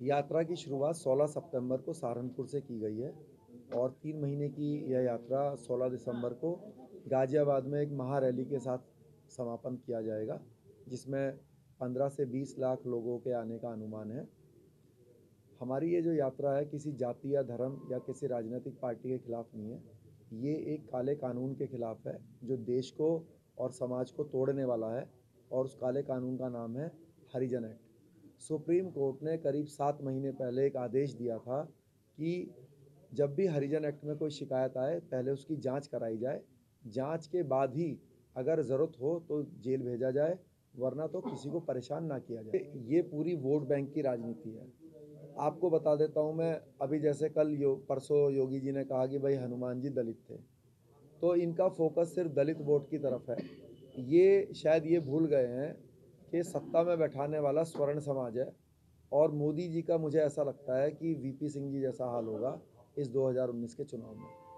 यात्रा की शुरुआत 16 सितंबर को सहारनपुर से की गई है और तीन महीने की यह यात्रा 16 दिसंबर को गाज़ियाबाद में एक महारैली के साथ समापन किया जाएगा, जिसमें 15 से 20 लाख लोगों के आने का अनुमान है। हमारी ये जो यात्रा है किसी जाति या धर्म या किसी राजनीतिक पार्टी के खिलाफ नहीं है। ये एक काले कानून के खिलाफ है, जो देश को और समाज को तोड़ने वाला है और उस काले कानून का नाम है हरिजन एक्ट। सुप्रीम कोर्ट ने करीब सात महीने पहले एक आदेश दिया था कि जब भी हरिजन एक्ट में कोई शिकायत आए, पहले उसकी जाँच कराई जाए। जाँच के बाद ही अगर ज़रूरत हो तो जेल भेजा जाए, वरना तो किसी को परेशान ना किया जाए। ये पूरी वोट बैंक की राजनीति है। आपको बता देता हूँ मैं, अभी जैसे कल यो, परसों योगी जी ने कहा कि भाई हनुमान जी दलित थे। तो इनका फोकस सिर्फ़ दलित वोट की तरफ़ है। ये शायद ये भूल गए हैं कि सत्ता में बैठाने वाला स्वर्ण समाज है। और मोदी जी का मुझे ऐसा लगता है कि वीपी सिंह जी जैसा हाल होगा इस 2019 के चुनाव में।